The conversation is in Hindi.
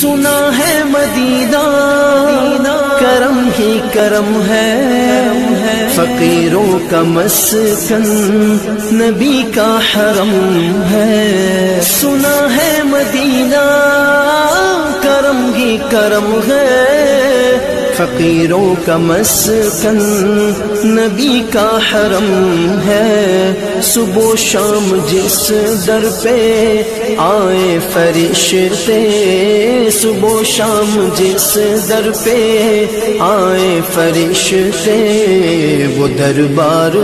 सुना है मदीना, करम ही करम है। फकीरों का मस्कन नबी का हरम है। सुना है मदीना, करम ही करम है। फकीरों का मस्कन नबी का हरम है। सुबह शाम जिस दर पे आए फरिश्ते, सुबह शाम जिस दर पे आए फरिश्ते, वो दरबार